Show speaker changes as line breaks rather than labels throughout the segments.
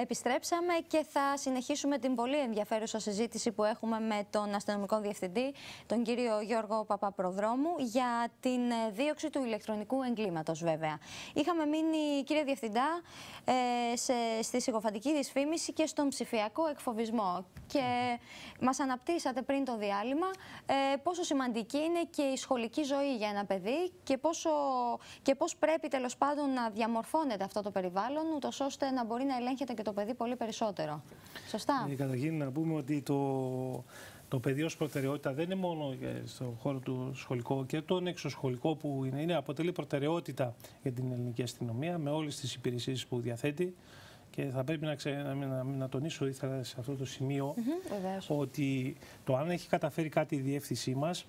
Επιστρέψαμε και θα συνεχίσουμε την πολύ ενδιαφέρουσα συζήτηση που έχουμε με τον αστυνομικό διευθυντή, τον κύριο Γιώργο Παπαπροδρόμου, για την ε, δίωξη του ηλεκτρονικού εγκλήματος βέβαια. Είχαμε μείνει, κύριε Διευθυντά, ε, σε, στη συκοφαντική δυσφήμιση και στον ψηφιακό εκφοβισμό. Και μας αναπτύσσατε πριν το διάλειμμα ε, πόσο σημαντική είναι και η σχολική ζωή για ένα παιδί και, πόσο, και πώς πρέπει τέλος πάντων να διαμορφώνεται αυτό το περιβάλλον, ούτως ώστε να μπορεί να ελέγχεται και το παιδί πολύ περισσότερο. Σωστά.
Ε, καταρχήν να πούμε ότι το, το παιδί ως προτεραιότητα δεν είναι μόνο στον χώρο του σχολικού και τον εξωσχολικό που είναι, είναι αποτελεί προτεραιότητα για την ελληνική αστυνομία με όλες τις υπηρεσίες που διαθέτει. Και θα πρέπει να, ξε... να, να τονίσω ήθελα σε αυτό το σημείο ότι το αν έχει καταφέρει κάτι η διεύθυνσή μας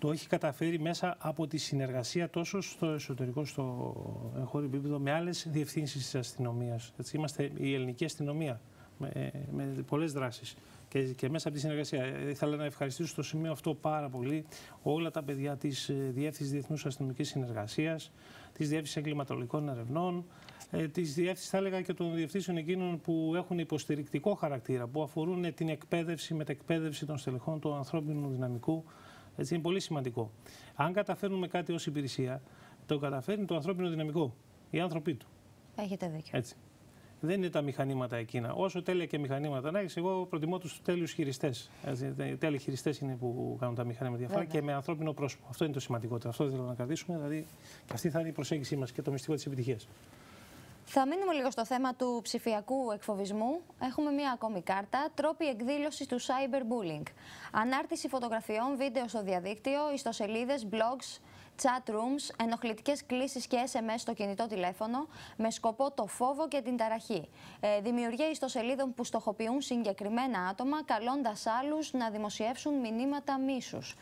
το έχει καταφέρει μέσα από τη συνεργασία τόσο στο εσωτερικό, στο εγχώριο επίπεδο, με άλλες διευθύνσεις της αστυνομίας. Είμαστε η ελληνική αστυνομία με, με πολλές δράσεις. Και, και μέσα από τη συνεργασία. Ήθελα να ευχαριστήσω στο σημείο αυτό πάρα πολύ όλα τα παιδιά της ε, Διεύθυνσης Διεθνούς Αστυνομικής Συνεργασίας, της Διεύθυνσης Εγκληματολογικών Ερευνών, ε, της διεύθυνσης, θα έλεγα, και των διευθύνσεων εκείνων που έχουν υποστηρικτικό χαρακτήρα, που αφορούν την εκπαίδευση, μετεκπαίδευση των στελεχών του ανθρώπινου δυναμικού έτσι, είναι πολύ σημαντικό. Αν καταφέρνουμε κάτι ως υπηρεσία, το καταφέρνει το ανθρώπινο δυναμικό, οι άνθρωποι του.
Έχετε δίκιο.
Έτσι. Δεν είναι τα μηχανήματα εκείνα. Όσο τέλεια και μηχανήματα να έχεις, εγώ προτιμώ τους τέλειους χειριστές. Οι τέλειοι χειριστές είναι που κάνουν τα μηχανήματα διαφορά και με ανθρώπινο πρόσωπο. Αυτό είναι το σημαντικότερο. Αυτό θέλω να κρατήσουμε. Δηλαδή, αυτή θα είναι η προσέγγιση μας και το μυστικό της επιτυχίας.
Θα μείνουμε λίγο στο θέμα του ψηφιακού εκφοβισμού. Έχουμε μία ακόμη κάρτα. Τρόποι εκδήλωσης του cyberbullying. Ανάρτηση φωτογραφιών, βίντεο στο διαδίκτυο, ιστοσελίδες, blogs, chat rooms, ενοχλητικές κλήσεις και SMS στο κινητό τηλέφωνο με σκοπό το φόβο και την ταραχή. Ε, δημιουργία ιστοσελίδων που στοχοποιούν συγκεκριμένα άτομα, καλώντας άλλους να δημοσιεύσουν μηνύματα μίσους.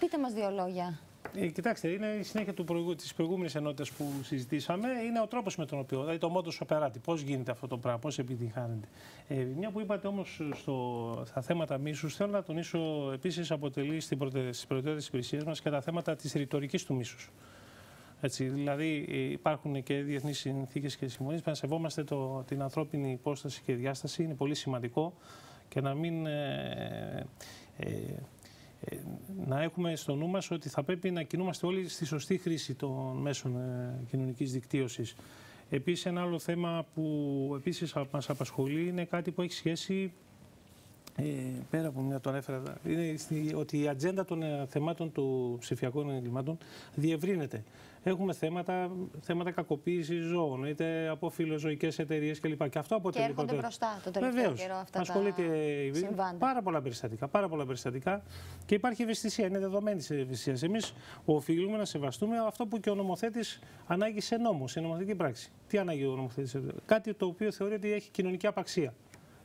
Πείτε μας δύο λόγια.
Ε, κοιτάξτε, είναι η συνέχεια του προηγού, της προηγούμενης ενότητας που συζητήσαμε. Είναι ο τρόπος με τον οποίο, δηλαδή το modus operandi, πώς γίνεται αυτό το πράγμα, πώς επιτυχάνεται. Ε, μια που είπατε όμως στο, στα θέματα μίσους, θέλω να τονίσω επίσης αποτελεί στην προτε, στις προτεραιότητες της υπηρεσίας μας και τα θέματα της ρητορικής του μίσους. Έτσι, δηλαδή ε, υπάρχουν και διεθνείς συνθήκες και συμφωνίες που να σεβόμαστε το, την ανθρώπινη υπόσταση και διάσταση. Είναι πολύ σημαντικό και να μην ε, ε, ε, να έχουμε στο νου μας ότι θα πρέπει να κινούμαστε όλοι στη σωστή χρήση των μέσων ε, κοινωνικής δικτύωσης. Επίσης ένα άλλο θέμα που επίσης μας απασχολεί είναι κάτι που έχει σχέση ε, πέρα από μια το ανέφερα, είναι ότι η ατζέντα των ε, θεμάτων του ψηφιακών εγκλημάτων διευρύνεται. Έχουμε θέματα, θέματα κακοποίησης ζώων, είτε από φιλοζωικές εταιρείες κλπ.
Και αυτό αποτελεί. Και έρχονται μπροστά το τελευταίο
Βεβαίως,
καιρό αυτά
ασχολείται τα πάρα πολλά περιστατικά. Πάρα πολλά περιστατικά και υπάρχει ευαισθησία. Είναι δεδομένη της ευαισθησίας. Εμείς οφείλουμε να σεβαστούμε αυτό που και ο νομοθέτης ανάγκη σε νόμο, σε νομοθετική πράξη. Τι ανάγκη ο νομοθέτης, Κάτι το οποίο θεωρεί ότι έχει κοινωνική απαξία.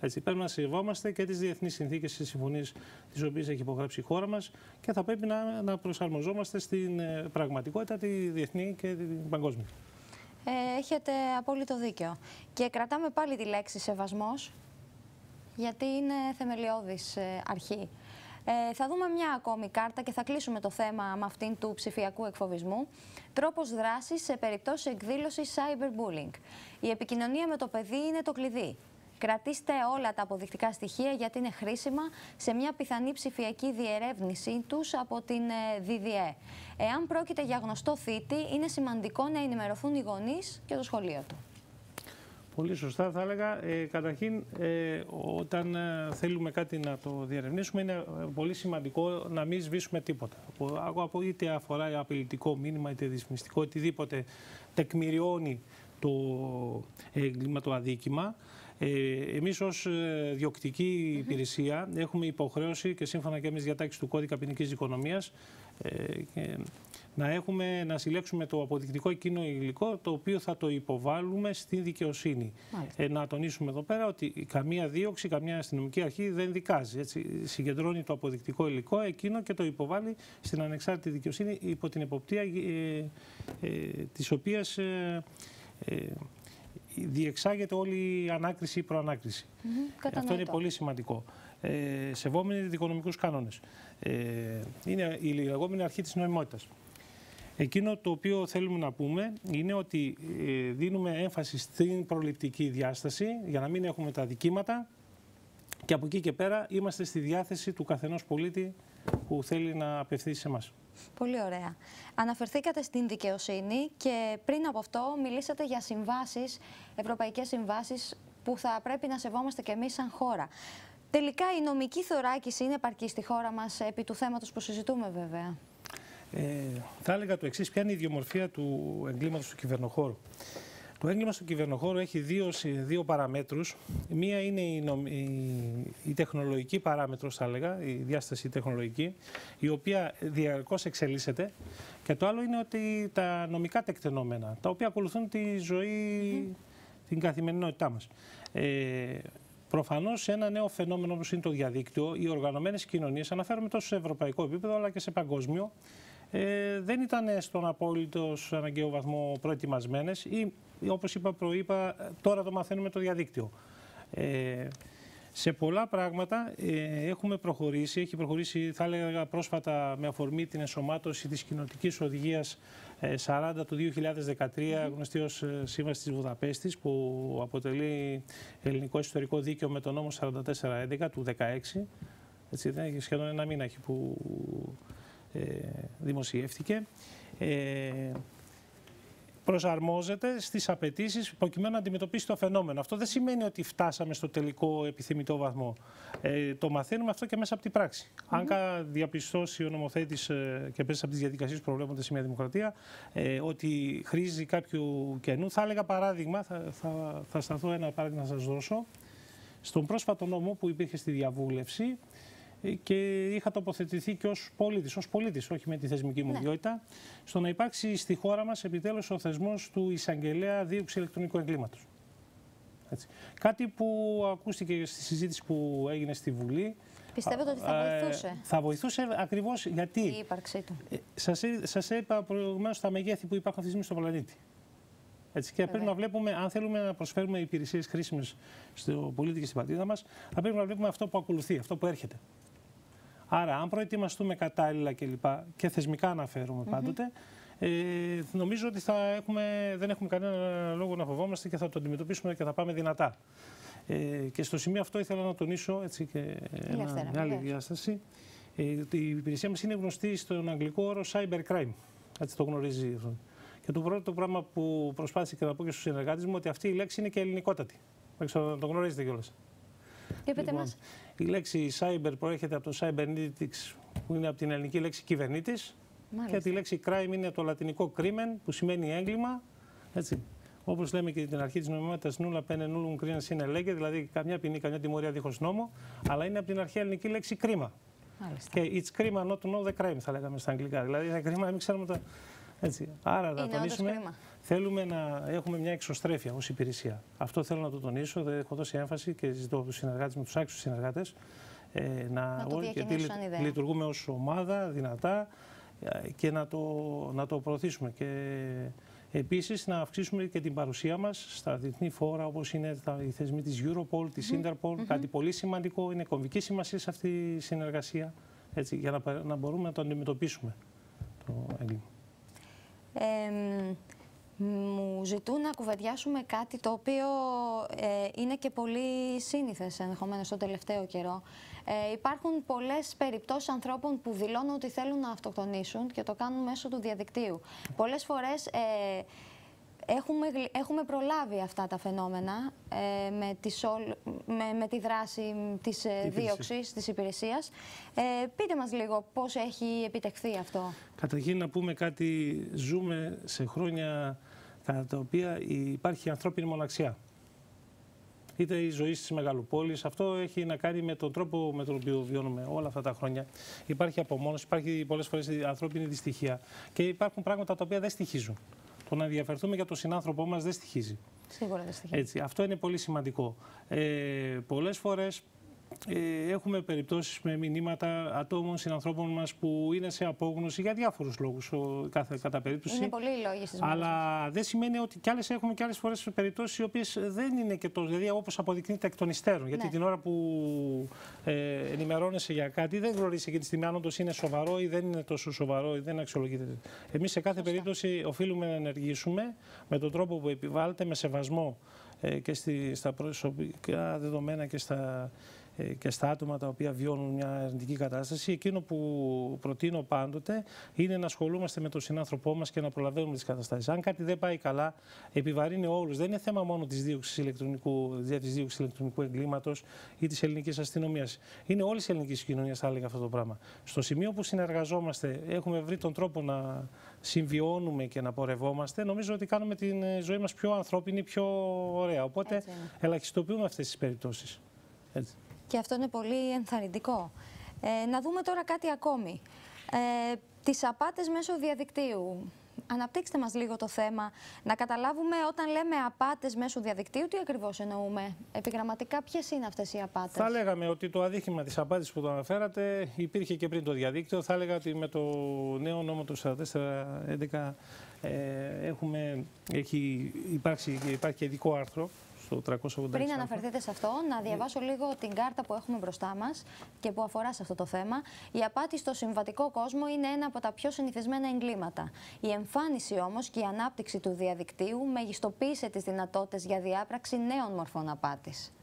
Έτσι, πρέπει να σεβόμαστε και τις διεθνείς συνθήκες και συμφωνίε τις οποίες έχει υπογράψει η χώρα μας και θα πρέπει να, να προσαρμοζόμαστε στην ε, πραγματικότητα τη διεθνή και την παγκόσμια.
Ε, έχετε απόλυτο δίκιο. Και κρατάμε πάλι τη λέξη σεβασμός, γιατί είναι θεμελιώδης ε, αρχή. Ε, θα δούμε μια ακόμη κάρτα και θα κλείσουμε το θέμα με αυτήν του ψηφιακού εκφοβισμού. Τρόπος δράσης σε περιπτώσεις εκδήλωσης cyberbullying. Η επικοινωνία με το παιδί είναι το κλειδί. Κρατήστε όλα τα αποδεικτικά στοιχεία γιατί είναι χρήσιμα σε μια πιθανή ψηφιακή διερεύνησή τους από την ΔΔΕ. Εάν πρόκειται για γνωστό θήτη, είναι σημαντικό να ενημερωθούν οι γονείς και το σχολείο του.
Πολύ σωστά θα έλεγα. Ε, καταρχήν, ε, όταν ε, θέλουμε κάτι να το διερευνήσουμε, είναι ε, πολύ σημαντικό να μην σβήσουμε τίποτα. Από, από είτε αφορά απειλητικό μήνυμα, είτε δυσμιστικό, οτιδήποτε τεκμηριώνει το έγκλημα, το αδίκημα. Ε, εμείς ως ε, διοκτική υπηρεσία έχουμε υποχρέωση και σύμφωνα και με τις διατάξεις του κώδικα ποινικής οικονομίας ε, να, έχουμε, να συλλέξουμε το αποδεικτικό εκείνο υλικό το οποίο θα το υποβάλουμε στην δικαιοσύνη. Ε, να τονίσουμε εδώ πέρα ότι καμία δίωξη, καμία αστυνομική αρχή δεν δικάζει. Έτσι. Συγκεντρώνει το αποδεικτικό υλικό εκείνο και το υποβάλλει στην ανεξάρτητη δικαιοσύνη υπό την εποπτεία ε, ε, της οποίας διεξάγεται όλη η ανάκριση ή προανάκριση. Αυτό είναι πολύ σημαντικό. Ε, σεβόμενοι δικονομικούς κανόνες. Ε, είναι η λεγόμενη αρχή της νοημότητας. Εκείνο το οποίο θέλουμε να πούμε είναι ότι ε, δίνουμε έμφαση στην προληπτική διάσταση για να μην έχουμε τα δικήματα και από εκεί και πέρα είμαστε στη διάθεση του καθενός πολίτη που θέλει να απευθύνει σε εμάς.
Πολύ ωραία. Αναφερθήκατε στην δικαιοσύνη και πριν από αυτό μιλήσατε για συμβάσεις, ευρωπαϊκές συμβάσεις που θα πρέπει να σεβόμαστε και εμείς σαν χώρα. Τελικά η νομική θωράκιση είναι επαρκή στη χώρα μας επί του θέματος που συζητούμε βέβαια.
Ε, θα έλεγα το εξής: Ποια είναι η ιδιομορφία του εγκλήματος του κυβερνοχώρου; Το έγκλημα στο κυβερνοχώρο έχει δύο, δύο παραμέτρους. Μία είναι η, η, η τεχνολογική παράμετρος, θα έλεγα, η διάσταση τεχνολογική, η οποία διαρκώς εξελίσσεται. Και το άλλο είναι ότι τα νομικά τεκτενόμενα, τα οποία ακολουθούν τη ζωή, την καθημερινότητά μας. Ε, Προφανώς, ένα νέο φαινόμενο όπως είναι το διαδίκτυο, οι οργανωμένες κοινωνίες, αναφέρομαι τόσο σε ευρωπαϊκό επίπεδο αλλά και σε παγκόσμιο, ε, δεν ήταν στον απόλυτο αναγκαίο βαθμό προετοιμασμένες ή, όπως είπα, προείπα, τώρα το μαθαίνουμε το διαδίκτυο. Ε, σε πολλά πράγματα ε, έχουμε προχωρήσει, έχει προχωρήσει θα έλεγα πρόσφατα με αφορμή την ενσωμάτωση της κοινοτικής οδηγίας 40 ε, του 2013, γνωστή ως ε, Σύμβαση της Βουδαπέστης, που αποτελεί ελληνικό ιστορικό δίκαιο με τον νόμο 4411 του 2016. Έτσι, δεν, σχεδόν ένα μήνα έχει που ε, δημοσιεύτηκε. Ε, προσαρμόζεται στις απαιτήσεις προκειμένου να αντιμετωπίσει το φαινόμενο. Αυτό δεν σημαίνει ότι φτάσαμε στο τελικό επιθυμητό βαθμό. Ε, το μαθαίνουμε αυτό και μέσα από την πράξη. Mm -hmm. Αν διαπιστώσει ο νομοθέτης ε, και μέσα από τις διαδικασίες που προβλέπονται σε μια δημοκρατία ε, ότι χρήζει κάποιου κενού, θα έλεγα παράδειγμα, θα, θα, θα σταθώ ένα παράδειγμα να σας δώσω. Στον πρόσφατο νόμο που υπήρχε στη διαβούλευση, και είχα τοποθετηθεί και ως πολίτης, ως πολίτης, όχι με τη θεσμική μου ναι. ιδιότητα, στο να υπάρξει στη χώρα μας επιτέλους ο θεσμός του εισαγγελέα δίωξη ηλεκτρονικού εγκλήματος. Κάτι που ακούστηκε στη συζήτηση που έγινε στη Βουλή.
Πιστεύετε ότι θα βοηθούσε. Ε,
θα βοηθούσε ακριβώς γιατί;
Η ύπαρξή του.
Ε, Σας είπα προηγουμένως τα μεγέθη που υπάρχουν αυτή τη στιγμή στον πλανήτη. Έτσι, και πρέπει να βλέπουμε, αν θέλουμε να προσφέρουμε υπηρεσίες χρήσιμες στο πολίτη και στην πατρίδα μας, θα πρέπει να βλέπουμε αυτό που ακολουθεί, αυτό που έρχεται. Άρα, αν προετοιμαστούμε κατάλληλα και λοιπά, και θεσμικά αναφέρουμε πάντοτε, ε, νομίζω ότι θα έχουμε, δεν έχουμε κανένα λόγο να φοβόμαστε και θα το αντιμετωπίσουμε και θα πάμε δυνατά. Ε, και στο σημείο αυτό ήθελα να τονίσω έτσι και ένα, μια άλλη διάσταση. Ε, η υπηρεσία μας είναι γνωστή στον αγγλικό όρο cybercrime. Έτσι το γνωρίζει. Και το πρώτο πράγμα που προσπάθησα και να πω και στους συνεργάτες μου ότι αυτή η λέξη είναι και ελληνικότατη. Δεν ξέρω να το γνωρίζετε κιόλας.
λοιπόν, μας.
Η λέξη cyber προέρχεται από το cybernetics που είναι από την ελληνική λέξη κυβερνήτης. Και τη λέξη crime είναι από το λατινικό crimen που σημαίνει έγκλημα. Έτσι. Όπως λέμε και την αρχή της νομιμότητας, νουλα πένε νουλουν κρίνα είναι λέγε, δηλαδή καμιά ποινή, καμιά τιμωρία δίχως νόμο, αλλά είναι από την αρχαία ελληνική λέξη κρίμα.
Μάλιστα.
Και it's κρίμα not to know the crime, θα λέγαμε στα αγγλικά. Δηλαδή είναι κρίμα, μην ξέρουμε το. Έτσι. Άρα θα τονίσουμε. Θέλουμε να έχουμε μια εξωστρέφεια ως υπηρεσία. Αυτό θέλω να το τονίσω. Δεν έχω δώσει έμφαση και ζητώ από τους συνεργάτες με τους άξιους συνεργάτες
ε, να, να το γιατί
λειτουργούμε ως ομάδα δυνατά ε, και να το, να το προωθήσουμε. Και επίσης να αυξήσουμε και την παρουσία μας στα διεθνή φόρα όπως είναι τα, οι θεσμοί της Europol, της Interpol. Κάτι πολύ σημαντικό, είναι κομβική σημασία σε αυτή η συνεργασία έτσι, για να, να μπορούμε να το αντιμετωπίσουμε το έγκλημα
μου ζητούν να κουβεντιάσουμε κάτι το οποίο ε, είναι και πολύ σύνηθες ενδεχομένως στο τελευταίο καιρό. Ε, υπάρχουν πολλές περιπτώσεις ανθρώπων που δηλώνουν ότι θέλουν να αυτοκτονήσουν και το κάνουν μέσω του διαδικτύου. Πολλές φορές ε, έχουμε, έχουμε προλάβει αυτά τα φαινόμενα ε, με, με, με, τη δράση της ε, δίωξης, της υπηρεσίας. Ε, πείτε μας λίγο πώς έχει επιτευχθεί αυτό.
Καταρχήν να πούμε κάτι, ζούμε σε χρόνια κατά τα οποία υπάρχει ανθρώπινη μοναξιά. Είτε η ζωή στις μεγαλοπόλεις, αυτό έχει να κάνει με τον τρόπο με τον οποίο βιώνουμε όλα αυτά τα χρόνια. Υπάρχει απομόνωση, υπάρχει πολλές φορές ανθρώπινη δυστυχία και υπάρχουν πράγματα τα οποία δεν στοιχίζουν. Το να ενδιαφερθούμε για τον συνάνθρωπό μας δεν στοιχίζει.
Σίγουρα δεν στοιχίζει.
Έτσι, αυτό είναι πολύ σημαντικό. Ε, Πολλές φορές ε, έχουμε περιπτώσεις με μηνύματα ατόμων, συνανθρώπων μας που είναι σε απόγνωση για διάφορους λόγους ο, κάθε, κατά περίπτωση.
Είναι πολλοί οι λόγοι στις
Αλλά δεν σημαίνει ότι κι άλλες έχουμε κι άλλες φορές περιπτώσεις οι οποίες δεν είναι και τόσο, δηλαδή όπως αποδεικνύεται εκ των υστέρων. Γιατί
Ναι.
την ώρα που ε, ενημερώνεσαι για κάτι δεν γνωρίζεις εκείνη τη στιγμή αν όντως είναι σοβαρό ή δεν είναι τόσο σοβαρό ή δεν αξιολογείται. Εμείς σε κάθε περίπτωση οφείλουμε να ενεργήσουμε με τον τρόπο που επιβάλλεται, με σεβασμό ε, και στη, στα προσωπικά δεδομένα και στα, ε, και στα άτομα τα οποία βιώνουν μια αρνητική κατάσταση. Εκείνο που προτείνω πάντοτε είναι να ασχολούμαστε με τον συνάνθρωπό μας και να προλαβαίνουμε τις καταστάσεις. Αν κάτι δεν πάει καλά, επιβαρύνει όλους. Δεν είναι θέμα μόνο της δίωξης ηλεκτρονικού, της δίωξης ηλεκτρονικού εγκλήματος ή της ελληνικής αστυνομίας. Είναι όλης η ελληνικής κοινωνίας, θα έλεγα αυτό το πράγμα. Στο σημείο που συνεργαζόμαστε, έχουμε βρει τον τρόπο να συμβιώνουμε και να πορευόμαστε. Νομίζω ότι κάνουμε την ε, ζωή μας πιο ανθρώπινη, πιο ωραία. Οπότε
Έτσι είναι.
ελαχιστοποιούμε αυτές τις περιπτώσεις. Έτσι.
Και αυτό είναι πολύ ενθαρρυντικό. Ε, να δούμε τώρα κάτι ακόμη. Ε, τις απάτες μέσω διαδικτύου. Αναπτύξτε μας λίγο το θέμα, να καταλάβουμε όταν λέμε απάτες μέσω διαδικτύου, τι ακριβώς εννοούμε. Επιγραμματικά, ποιες είναι αυτές οι απάτες;
Θα λέγαμε ότι το αδίκημα της απάντησης που το αναφέρατε υπήρχε και πριν το διαδίκτυο. Θα έλεγα ότι με το νέο νόμο του 4411 ε, έχουμε, έχει υπάρξει, υπάρχει και ειδικό άρθρο στο 386.
Πριν αναφερθείτε σε αυτό, να διαβάσω λίγο την κάρτα που έχουμε μπροστά μας και που αφορά σε αυτό το θέμα. Η απάτη στο συμβατικό κόσμο είναι ένα από τα πιο συνηθισμένα εγκλήματα. Η εμφάνιση όμως και η ανάπτυξη του διαδικτύου μεγιστοποίησε τις δυνατότητες για διάπραξη νέων μορφών απάτης.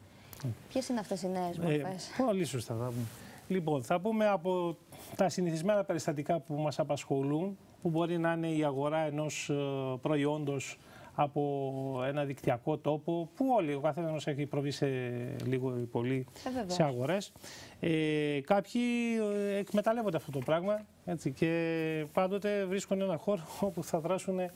Ποιες είναι αυτές οι νέες μορφές;
Ε, πολύ σωστά θα πούμε. Λοιπόν, θα πούμε από τα συνηθισμένα περιστατικά που μας απασχολούν, που μπορεί να είναι η αγορά ενός ε, προϊόντος από ένα δικτυακό τόπο, που όλοι, ο καθένας μας έχει προβεί σε λίγο ή πολύ
Ε, βεβαίως.
σε αγορές. Ε, κάποιοι ε, εκμεταλλεύονται αυτό το πράγμα έτσι, και πάντοτε βρίσκουν ένα χώρο όπου θα δράσουν, ε,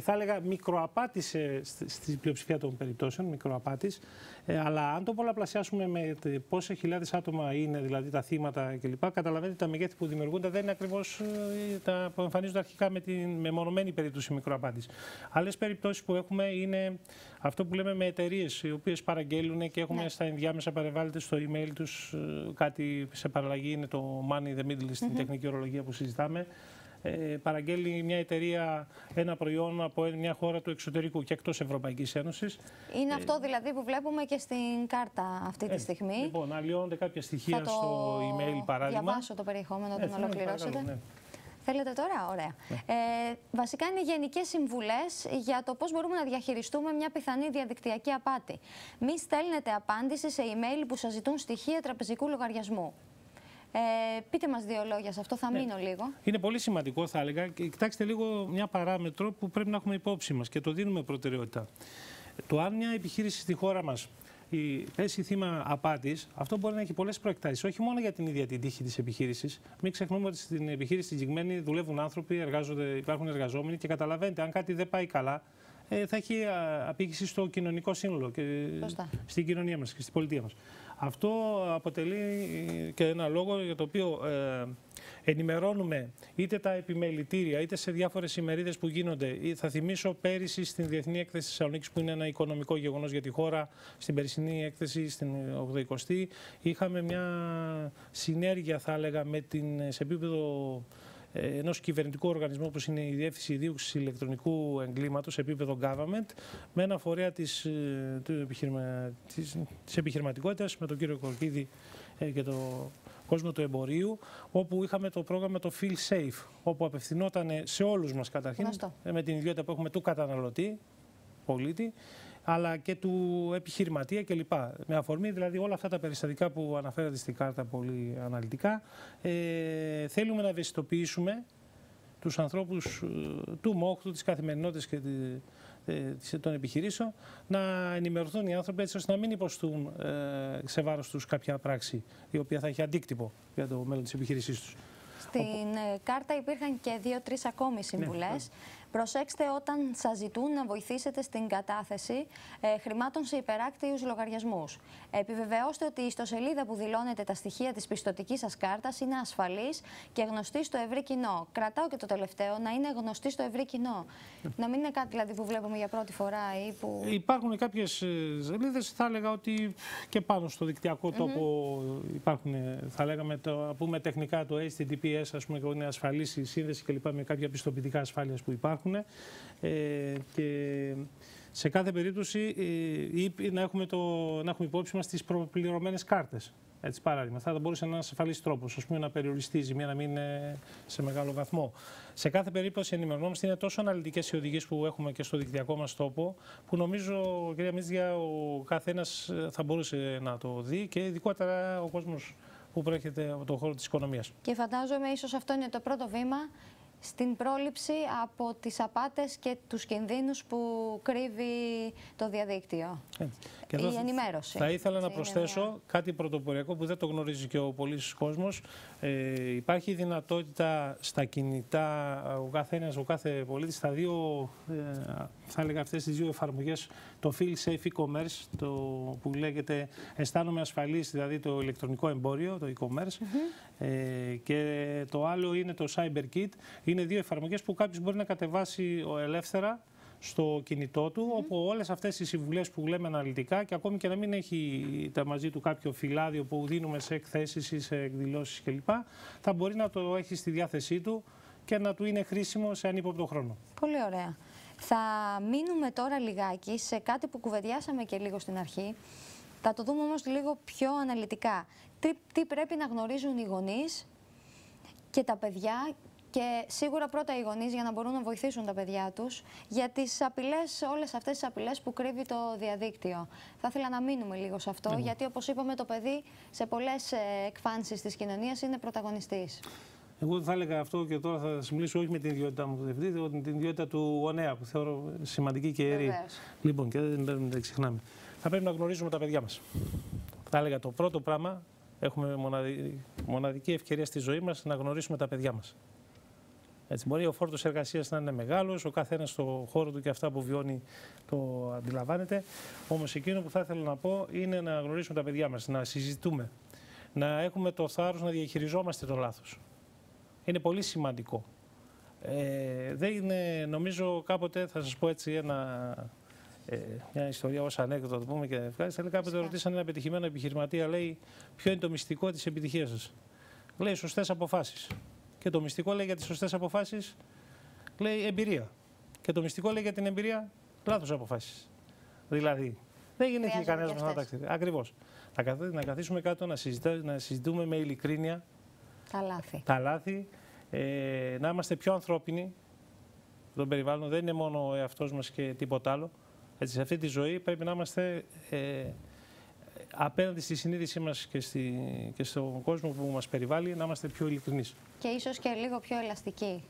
θα έλεγα, μικροαπάτης ε, στη, στη πλειοψηφία των περιπτώσεων, μικροαπάτης, ε, αλλά αν το πολλαπλασιάσουμε με τε- πόσα χιλιάδες άτομα είναι δηλαδή τα θύματα κλπ, καταλαβαίνετε τα μεγέθη που δημιουργούνται δεν είναι ακριβώς ε, τα που εμφανίζονται αρχικά με την μεμονωμένη περίπτωση μικροαπάτης. Άλλες περιπτώσεις που έχουμε είναι αυτό που λέμε με εταιρείες οι οποίες παραγγέλνουν και έχουμε
Ναι.
στα ενδιάμεσα παρεμβάλλεται στο email τους ε, κάτι σε παραλλαγή είναι το money in the middle στην τεχνική ορολογία που συζητάμε. Ε, παραγγέλνει μια εταιρεία ένα προϊόν από μια χώρα του εξωτερικού και εκτός Ευρωπαϊκής Ένωσης.
Είναι αυτό δηλαδή που βλέπουμε και στην κάρτα αυτή τη
Ε,
στιγμή.
Λοιπόν, αλλοιώνονται κάποια στοιχεία
Θα το
στο email παράδειγμα.
διαβάσω το περιεχόμενο όταν
Ε, θέλω,
ολοκληρώσετε.
παρακαλώ, ναι.
Θέλετε τώρα, ωραία. Ε, βασικά είναι γενικές συμβουλές για το πώς μπορούμε να διαχειριστούμε μια πιθανή διαδικτυακή απάτη. Μην στέλνετε απάντηση σε email που σας ζητούν στοιχεία τραπεζικού λογαριασμού. Ε, πείτε μας δύο λόγια σε αυτό, θα μείνω λίγο.
Είναι πολύ σημαντικό, θα έλεγα. Και κοιτάξτε λίγο μια παράμετρο που πρέπει να έχουμε υπόψη μας και το δίνουμε προτεραιότητα. Το αν μια επιχείρηση στη χώρα μας πέσει θύμα απάτης, αυτό μπορεί να έχει πολλές προεκτάσεις. Όχι μόνο για την ίδια την τύχη της επιχείρησης. Μην ξεχνούμε ότι στην επιχείρηση τη συγκεκριμένη δουλεύουν άνθρωποι, εργάζονται, υπάρχουν εργαζόμενοι και καταλαβαίνετε, αν κάτι δεν πάει καλά, ε, θα έχει α, απήχηση στο κοινωνικό σύνολο και
Σωστά.
στην κοινωνία μας και στην πολιτεία μας. Αυτό αποτελεί ε, και ένα λόγο για το οποίο ε, ενημερώνουμε είτε τα επιμελητήρια είτε σε διάφορες ημερίδες που γίνονται. Ε, Θα θυμίσω πέρυσι στην Διεθνή Έκθεση της Θεσσαλονίκης που είναι ένα οικονομικό γεγονός για τη χώρα, στην περσινή έκθεση στην 80η, είχαμε μια συνέργεια θα έλεγα με την, σε επίπεδο ε, ενός κυβερνητικού οργανισμού όπως είναι η Διεύθυνση Δίωξης Ηλεκτρονικού Εγκλήματος σε επίπεδο government με ένα φορέα της, ε, του επιχειρημα, της, της επιχειρηματικότητας με τον κύριο Κορκίδη ε, και το κόσμο του εμπορίου όπου είχαμε το πρόγραμμα το Feel Safe όπου απευθυνόταν σε όλους μας καταρχήν
Γνωστό.
ε, με την ιδιότητα που έχουμε του καταναλωτή, πολίτη αλλά και του επιχειρηματία κλπ. Με αφορμή δηλαδή όλα αυτά τα περιστατικά που αναφέρατε στην κάρτα πολύ αναλυτικά, ε, θέλουμε να ευαισθητοποιήσουμε τους ανθρώπους ε, του μόχτου, της καθημερινότητας και τη, ε, της- των επιχειρήσεων να ενημερωθούν οι άνθρωποι έτσι ώστε να μην υποστούν ε, σε βάρος τους κάποια πράξη η οποία θα έχει αντίκτυπο για το μέλλον της επιχείρησής τους.
Στην ε, κάρτα υπήρχαν και δύο-τρεις ακόμη συμβουλές. Προσέξτε όταν σας ζητούν να βοηθήσετε στην κατάθεση ε, χρημάτων σε υπεράκτιους λογαριασμούς. Επιβεβαιώστε ότι η ιστοσελίδα που δηλώνετε τα στοιχεία της πιστοτικής σας κάρτας είναι ασφαλής και γνωστή στο ευρύ κοινό. Κρατάω και το τελευταίο, να είναι γνωστή στο ευρύ κοινό. να μην είναι κάτι δηλαδή, που βλέπουμε για πρώτη φορά ή που.
Υπάρχουν κάποιες σελίδες, θα έλεγα ότι και πάνω στο δικτυακό τόπο υπάρχουν, θα λέγαμε, το, πούμε τεχνικά το HTTPS, ας πούμε, είναι ασφαλής η σύνδεση κλπ. με κάποια πιστοποιητικά ασφάλειας που υπάρχουν. Ε, και σε κάθε περίπτωση ε, να, έχουμε το, να έχουμε υπόψη μας τις προπληρωμένες κάρτες. Έτσι, παράδειγμα, θα μπορούσε να είναι ένας ασφαλής τρόπος, ας πούμε, να περιοριστεί η ζημία, να μην είναι σε μεγάλο βαθμό. Σε κάθε περίπτωση, ενημερωνόμαστε. Είναι τόσο αναλυτικές οι οδηγίες που έχουμε και στο δικτυακό μας τόπο, που νομίζω, κυρία Μίτζια, ο καθένας θα μπορούσε να το δει και ειδικότερα ο κόσμος που προέρχεται από τον χώρο της οικονομίας.
Και φαντάζομαι, ίσως αυτό είναι το πρώτο βήμα στην πρόληψη από τις απάτες και τους κινδύνους που κρύβει το διαδίκτυο. Και η ενημέρωση.
Θα ήθελα να προσθέσω κάτι πρωτοποριακό που δεν το γνωρίζει και ο πολίτης κόσμος. Ε, υπάρχει δυνατότητα στα κινητά, ο καθένας, ο κάθε πολίτης, στα δύο, ε, θα έλεγα αυτές τις δύο εφαρμογές, το Feel Safe E-Commerce, το που λέγεται αισθάνομαι ασφαλής, δηλαδή το ηλεκτρονικό εμπόριο, το e-commerce, ε, και το άλλο είναι το CyberKit. Είναι δύο εφαρμογές που κάποιος μπορεί να κατεβάσει ελεύθερα στο κινητό του, mm. όπου όλες αυτές οι συμβουλές που λέμε αναλυτικά και ακόμη και να μην έχει τα μαζί του κάποιο φυλάδιο που δίνουμε σε εκθέσεις ή σε εκδηλώσεις κλπ, θα μπορεί να το έχει στη διάθεσή του και να του είναι χρήσιμο σε ανύποπτο χρόνο.
Πολύ ωραία. Θα μείνουμε τώρα λιγάκι σε κάτι που κουβεντιάσαμε και λίγο στην αρχή. Θα το δούμε όμως λίγο πιο αναλυτικά. Τι, τι πρέπει να γνωρίζουν οι γονείς και τα παιδιά και σίγουρα πρώτα οι γονείς για να μπορούν να βοηθήσουν τα παιδιά τους για τις απειλές, όλες αυτές τις απειλές που κρύβει το διαδίκτυο. Θα ήθελα να μείνουμε λίγο σε αυτό, ναι. γιατί όπως είπαμε, το παιδί σε πολλές ε, εκφάνσεις της κοινωνίας είναι πρωταγωνιστής.
Εγώ θα έλεγα αυτό και τώρα θα σας μιλήσω όχι με την ιδιότητά μου του διευθυντή, αλλά την ιδιότητα του γονέα που θεωρώ σημαντική και ιερή. Λοιπόν, και δεν, δεν, δεν ξεχνάμε. Θα πρέπει να γνωρίζουμε τα παιδιά μας. Θα έλεγα το πρώτο πράγμα, έχουμε μοναδική ευκαιρία στη ζωή μας να γνωρίσουμε τα παιδιά μας. Έτσι, μπορεί ο φόρτος εργασίας να είναι μεγάλος, ο καθένας στο χώρο του και αυτά που βιώνει το αντιλαμβάνεται. Όμως εκείνο που θα ήθελα να πω είναι να γνωρίσουμε τα παιδιά μας, να συζητούμε, να έχουμε το θάρρος να διαχειριζόμαστε το λάθος. Είναι πολύ σημαντικό. Ε, δεν είναι, νομίζω κάποτε, θα σας πω έτσι ένα, ε, μια ιστορία ως ανέκδοτο το πούμε και ευχάριστα. Κάποτε ρωτήσαν ένα πετυχημένο επιχειρηματία, λέει, ποιο είναι το μυστικό της επιτυχίας σας. Λέει, σωστές αποφάσεις. Και το μυστικό λέει για τις σωστές αποφάσεις, λέει εμπειρία. Και το μυστικό λέει για την εμπειρία, λάθος αποφάσεις. Δηλαδή, δεν γίνεται κανένας να τα ξέρει. Ακριβώς. Να καθίσουμε κάτω να, να συζητούμε με ειλικρίνεια
τα λάθη.
Τα λάθη ε, να είμαστε πιο ανθρώπινοι τον περιβάλλον. Δεν είναι μόνο ο εαυτός μας και τίποτα άλλο. Έτσι, σε αυτή τη ζωή πρέπει να είμαστε ε, απέναντι στη συνείδησή μας και, στη, και στον κόσμο που μας περιβάλλει να είμαστε πιο ειλικρινείς.
Και ίσως και λίγο πιο ελαστικοί.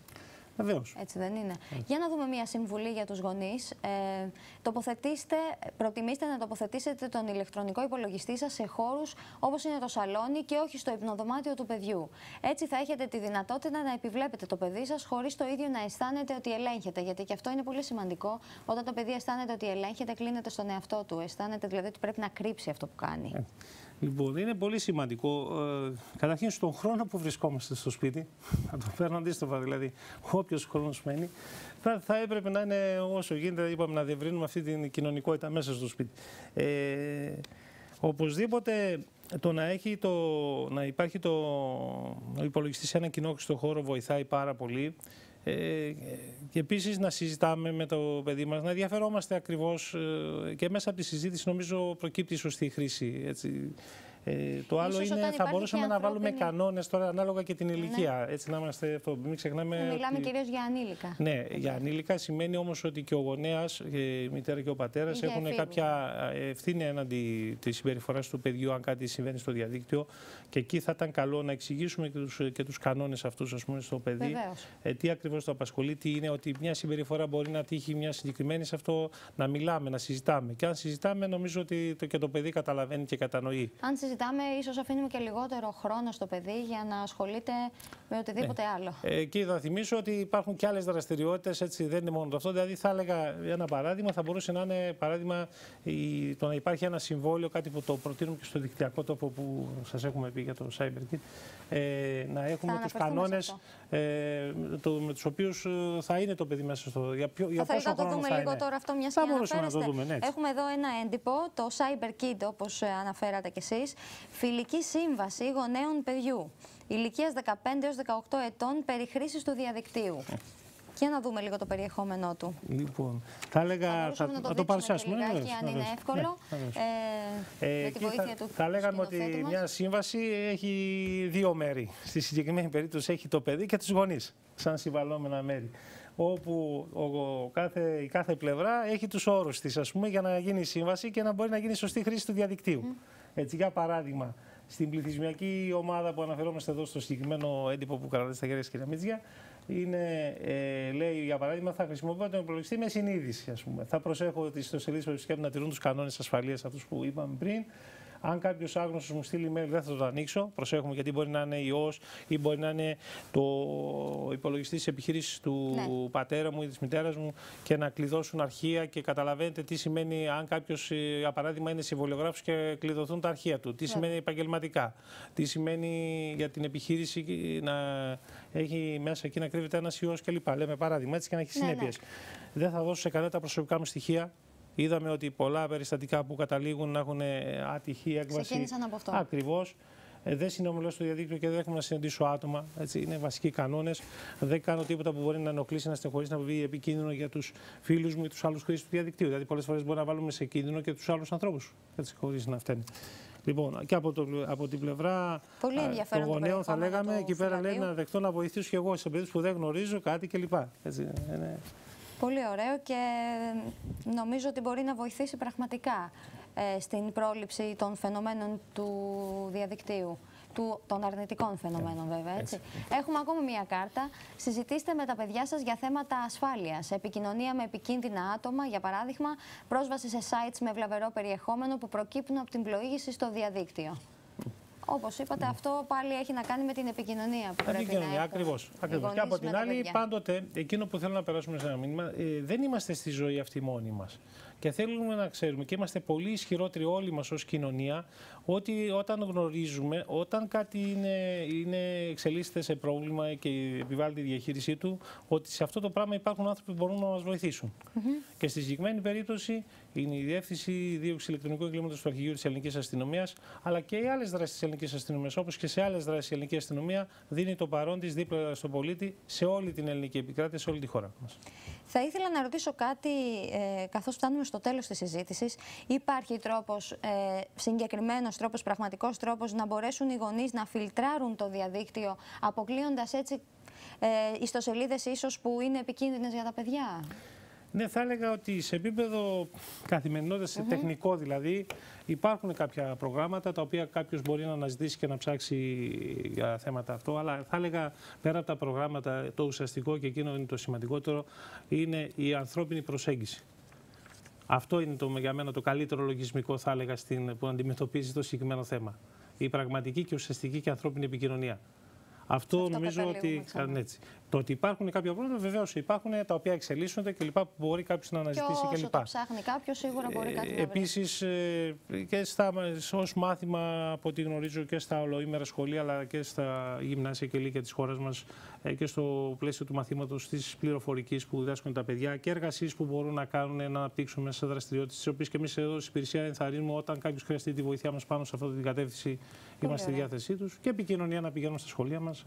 Βεβαίως.
Έτσι δεν είναι. Για να δούμε μία συμβουλή για τους γονείς. Ε, τοποθετήστε, προτιμήστε να τοποθετήσετε τον ηλεκτρονικό υπολογιστή σας σε χώρους όπως είναι το σαλόνι και όχι στο υπνοδωμάτιο του παιδιού. Έτσι θα έχετε τη δυνατότητα να επιβλέπετε το παιδί σας χωρίς το ίδιο να αισθάνεται ότι ελέγχεται. Γιατί και αυτό είναι πολύ σημαντικό. Όταν το παιδί αισθάνεται ότι ελέγχεται, κλείνεται στον εαυτό του. Αισθάνεται δηλαδή ότι πρέπει να κρύψει αυτό που κάνει.
Ε. Λοιπόν, είναι πολύ σημαντικό. Ε, καταρχήν, στον χρόνο που βρισκόμαστε στο σπίτι, να το φέρνω αντίστοιχα δηλαδή, όποιος χρόνος μένει, θα, θα έπρεπε να είναι όσο γίνεται, είπαμε, να διευρύνουμε αυτή την κοινωνικότητα μέσα στο σπίτι. Ε, οπωσδήποτε το να, έχει το, να υπάρχει το υπολογιστής σε ένα κοινό στο χώρο βοηθάει πάρα πολύ. Ε, και επίσης να συζητάμε με το παιδί μας, να ενδιαφερόμαστε ακριβώς ε, και μέσα από τη συζήτηση νομίζω προκύπτει η σωστή χρήση. Έτσι. Ε, το άλλο είναι θα μπορούσαμε να βάλουμε κανόνες τώρα ανάλογα και την ναι. ηλικία. Έτσι να είμαστε αυτό. Μην ξεχνάμε.
Μιλάμε ότι... κυρίως για ανήλικα.
Ναι, για ανήλικα σημαίνει όμως ότι και ο γονέας, η μητέρα και ο πατέρας έχουν εφήβου. κάποια ευθύνη έναντι της συμπεριφοράς του παιδιού, αν κάτι συμβαίνει στο διαδίκτυο. Και εκεί θα ήταν καλό να εξηγήσουμε και τους και τους κανόνες αυτούς στο παιδί. Ε, τι ακριβώς το απασχολεί, τι είναι ότι μια συμπεριφορά μπορεί να τύχει μια συγκεκριμένη σε αυτό να μιλάμε, να συζητάμε. Και αν συζητάμε, νομίζω ότι το, και το παιδί καταλαβαίνει και κατανοεί.
Αν συζητάμε, ίσως αφήνουμε και λιγότερο χρόνο στο παιδί για να ασχολείται με οτιδήποτε
ναι.
άλλο.
Ε, εκεί θα θυμίσω ότι υπάρχουν και άλλες δραστηριότητες, έτσι δεν είναι μόνο το αυτό. Δηλαδή, θα έλεγα ένα παράδειγμα, θα μπορούσε να είναι παράδειγμα το να υπάρχει ένα συμβόλαιο, κάτι που το προτείνουμε και στο δικτυακό τόπο που σας έχουμε πει για το CyberKit, ε, να έχουμε τους κανόνες ε, με τους οποίους ε, θα είναι το παιδί μέσα στο.
Για, ποιο, για θα πόσο χρόνο το δούμε λίγο τώρα αυτό, μιας και να το δούμε, ναι, Έχουμε εδώ ένα έντυπο, το CyberKid, όπως ε, αναφέρατε κι εσείς. Φιλική σύμβαση γονέων παιδιού. Ηλικίας 15 έως 18 ετών περί χρήσης του διαδικτύου. Για να δούμε λίγο το περιεχόμενό του.
Λοιπόν, θα έλεγα. Θα,
θα,
το, παρουσιάσουμε.
Ναι, αν είναι εύκολο. Ναι, ε, ε, με τη βοήθεια
θα,
του.
Θα λέγαμε ότι
μας.
μια σύμβαση έχει δύο μέρη. Στη συγκεκριμένη περίπτωση έχει το παιδί και τους γονείς, σαν συμβαλόμενα μέρη. Όπου ο, κάθε, η κάθε πλευρά έχει τους όρους της, ας πούμε, για να γίνει η σύμβαση και να μπορεί να γίνει σωστή χρήση του διαδικτύου. Έτσι, για παράδειγμα, στην πληθυσμιακή ομάδα που αναφερόμαστε εδώ στο συγκεκριμένο έντυπο που κρατάτε στα χέρια κυρία Μίτζια, είναι, ε, λέει για παράδειγμα, θα χρησιμοποιώ τον υπολογιστή με συνείδηση. Ας πούμε. Θα προσέχω ότι στο ιστοσελίδε που επισκέπτονται να τηρούν τους κανόνες ασφαλείας αυτούς που είπαμε πριν. Αν κάποιος άγνωστος μου στείλει email, δεν θα το ανοίξω. Προσέχουμε γιατί μπορεί να είναι ιός ή μπορεί να είναι το υπολογιστή της επιχείρησης του ναι. πατέρα μου ή της μητέρας μου και να κλειδώσουν αρχεία και καταλαβαίνετε τι σημαίνει αν κάποιος, ε, για παράδειγμα, είναι συμβολιογράφος και κλειδωθούν τα αρχεία του. Τι ναι. σημαίνει επαγγελματικά. Τι σημαίνει για την επιχείρηση να έχει μέσα εκεί να κρύβεται ένας ιός κλπ. Λέμε παράδειγμα έτσι και να έχει ναι, συνέπειες. Δεν θα δώσω σε κανένα τα προσωπικά μου στοιχεία Είδαμε ότι πολλά περιστατικά που καταλήγουν να έχουν ατυχή έκβαση.
Ξεκίνησαν από αυτό.
Ακριβώς. Ε, δεν συνομιλώ στο διαδίκτυο και δεν έχουμε να συναντήσω άτομα. Έτσι, είναι βασικοί κανόνες. Δεν κάνω τίποτα που μπορεί να ενοχλήσει, να στενοχωρήσει, να βγει επικίνδυνο για τους φίλους μου ή τους άλλους χρήστες του διαδικτύου. Δηλαδή, πολλές φορές μπορεί να βάλουμε σε κίνδυνο και τους άλλους ανθρώπους. Έτσι, χωρίς να φταίνει. Λοιπόν, και από, το, από την πλευρά των γονέων θα λέγαμε, εκεί πέρα λέει να δεχτώ να βοηθήσω και εγώ σε περίπτωση που δεν γνωρίζω κάτι κλπ. Έτσι, είναι...
Πολύ ωραίο και νομίζω ότι μπορεί να βοηθήσει πραγματικά ε, στην πρόληψη των φαινομένων του διαδικτύου. Του, των αρνητικών φαινομένων βέβαια. Έτσι. Έχουμε ακόμα μία κάρτα. Συζητήστε με τα παιδιά σας για θέματα ασφάλειας. Επικοινωνία με επικίνδυνα άτομα, για παράδειγμα, πρόσβαση σε sites με βλαβερό περιεχόμενο που προκύπτουν από την πλοήγηση στο διαδίκτυο. Όπως είπατε, αυτό πάλι έχει να κάνει με την επικοινωνία που πρέπει επικοινωνία,
να Ακριβώς. Και από την άλλη, πάντοτε, εκείνο που θέλω να περάσουμε σε ένα μήνυμα, ε, δεν είμαστε στη ζωή αυτή μόνοι μας. Και θέλουμε να ξέρουμε και είμαστε πολύ ισχυρότεροι όλοι μας ως κοινωνία ότι όταν γνωρίζουμε, όταν κάτι είναι, είναι εξελίσσεται σε πρόβλημα και επιβάλλει τη διαχείρισή του, ότι σε αυτό το πράγμα υπάρχουν άνθρωποι που μπορούν να μας βοηθήσουν. Και στη συγκεκριμένη περίπτωση είναι η Διεύθυνση Δίωξη Ηλεκτρονικού Εγκλήματος του Αρχηγείου της Ελληνικής Αστυνομίας, αλλά και οι άλλες δράσεις της Ελληνικής Αστυνομίας, όπως και σε άλλες δράσεις η Ελληνική Αστυνομία, δίνει το παρόν της δίπλα στον πολίτη σε όλη την ελληνική επικράτεια, σε όλη τη χώρα μας.
Θα ήθελα να ρωτήσω κάτι, ε, καθώς φτάνουμε στο τέλος της συζήτησης. Υπάρχει τρόπος, ε, συγκεκριμένος τρόπος, πραγματικός τρόπος, να μπορέσουν οι γονείς να φιλτράρουν το διαδίκτυο, αποκλείοντας έτσι ε, ιστοσελίδες ίσως που είναι επικίνδυνες για τα παιδιά;
Ναι, θα έλεγα ότι σε επίπεδο καθημερινότητας, σε τεχνικό δηλαδή, υπάρχουν κάποια προγράμματα τα οποία κάποιος μπορεί να αναζητήσει και να ψάξει για θέματα αυτό. Αλλά θα έλεγα πέρα από τα προγράμματα, το ουσιαστικό και εκείνο είναι το σημαντικότερο, είναι η ανθρώπινη προσέγγιση. Αυτό είναι το, για μένα το καλύτερο λογισμικό, θα έλεγα, στην, που αντιμετωπίζει το συγκεκριμένο θέμα. Η πραγματική και ουσιαστική και ανθρώπινη επικοινωνία. Αυτό, αυτό νομίζω ότι κάνει έτσι. Το ότι υπάρχουν κάποια προβλήματα, βεβαίως υπάρχουν τα οποία εξελίσσονται και λοιπά που μπορεί κάποιος να αναζητήσει και,
όσο
λοιπά.
το ψάχνει κάποιος, σίγουρα μπορεί κάτι να
βρει. Επίσης, ε, και ως μάθημα από ό,τι γνωρίζω και στα ολοήμερα σχολεία, αλλά και στα γυμνάσια και λύκεια της χώρας μας ε, και στο πλαίσιο του μαθήματος της πληροφορικής που διδάσκουν τα παιδιά και εργασίες που μπορούν να κάνουν να αναπτύξουν μέσα σε δραστηριότητες, τις οποίες και εμείς εδώ στην υπηρεσία ενθαρρύνουμε όταν κάποιος χρειαστεί τη βοήθειά μας πάνω σε αυτή την κατεύθυνση, είμαστε στη διάθεσή τους και επικοινωνία να πηγαίνουν στα σχολεία μας.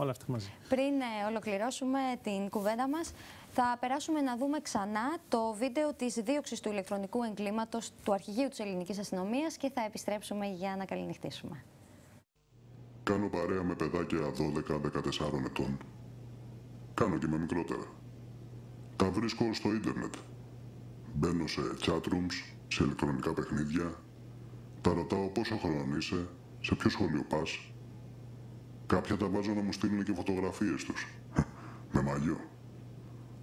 Όλα αυτά μαζί.
Πριν ε, ολοκληρώσουμε την κουβέντα μας, θα περάσουμε να δούμε ξανά το βίντεο της δίωξης του ηλεκτρονικού εγκλήματος του Αρχηγείου της Ελληνικής Αστυνομίας και θα επιστρέψουμε για να καληνυχτήσουμε.
Κάνω παρέα με παιδάκια 12-14 ετών. Κάνω και με μικρότερα. Τα βρίσκω στο ίντερνετ. Μπαίνω σε chat rooms, σε ηλεκτρονικά παιχνίδια. Τα ρωτάω πόσο χρόνο είσαι, σε ποιο σχολείο πας, Κάποια τα βάζω να μου στείλουν και φωτογραφίες τους. Με μαγιό.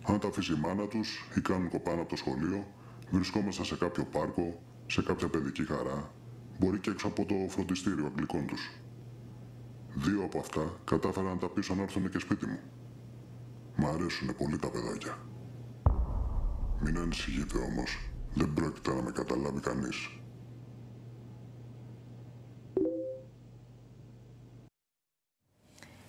Αν τα αφήσει η μάνα τους ή κάνουν κοπάνα από το σχολείο, βρισκόμαστε σε κάποιο πάρκο, σε κάποια παιδική χαρά, μπορεί και έξω από το φροντιστήριο αγγλικών τους. Δύο από αυτά κατάφερα να τα πείσω να έρθουν και σπίτι μου. Μ' αρέσουν πολύ τα παιδάκια. Μην ανησυχείτε όμως. Δεν πρόκειται να με καταλάβει κανείς.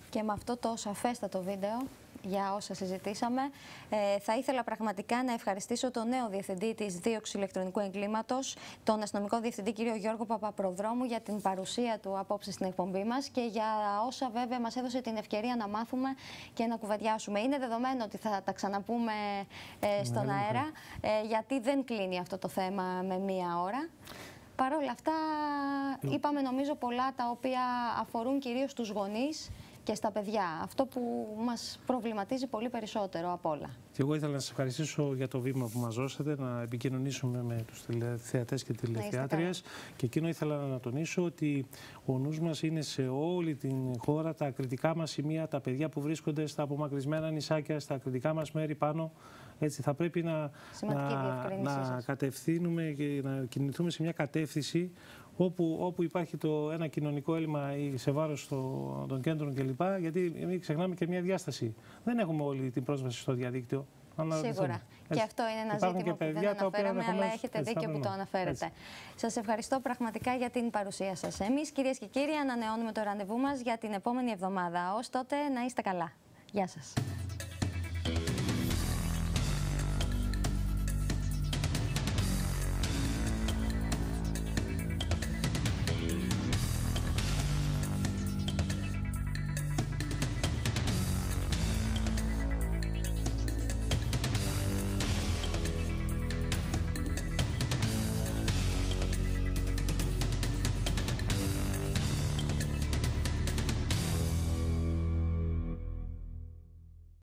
Και με αυτό το σαφέστατο βίντεο για όσα συζητήσαμε. Ε, θα ήθελα πραγματικά να ευχαριστήσω τον νέο διευθυντή της Δίωξης Ηλεκτρονικού Εγκλήματος, τον αστυνομικό διευθυντή κ. Γιώργο Παπαπροδρόμου, για την παρουσία του απόψε στην εκπομπή μας και για όσα βέβαια μας έδωσε την ευκαιρία να μάθουμε και να κουβεντιάσουμε. Είναι δεδομένο ότι θα τα ξαναπούμε ε, στον αέρα, ε, γιατί δεν κλείνει αυτό το θέμα με μία ώρα. Παρ' όλα αυτά, είπαμε νομίζω πολλά τα οποία αφορούν κυρίως τους γονείς και στα παιδιά. Αυτό που μας προβληματίζει πολύ περισσότερο από όλα.
Και εγώ ήθελα να σας ευχαριστήσω για το βήμα που μας δώσατε, να επικοινωνήσουμε με τους θεατές και τηλεθεάτριες. Και εκείνο ήθελα να τονίσω ότι ο νους μας είναι σε όλη την χώρα τα κριτικά μας σημεία, τα παιδιά που βρίσκονται στα απομακρυσμένα νησάκια, στα κριτικά μας μέρη πάνω. Έτσι, θα πρέπει να, να, να κατευθύνουμε και να κινηθούμε σε μια κατεύθυνση όπου, όπου υπάρχει το, ένα κοινωνικό έλλειμμα ή σε βάρος των κέντρων κλπ. Γιατί μην ξεχνάμε και μια διάσταση. Δεν έχουμε όλη την πρόσβαση στο διαδίκτυο.
Σίγουρα. Και αυτό είναι ένα Υπάρχουν ζήτημα που δεν αναφέραμε, αλλά έχετε δίκιο που το αναφέρετε. Σας ευχαριστώ πραγματικά για την παρουσία σας. Εμείς, κυρίες και κύριοι, ανανεώνουμε το ραντεβού μας για την επόμενη εβδομάδα. Ω τότε, να είστε καλά. Γεια σας.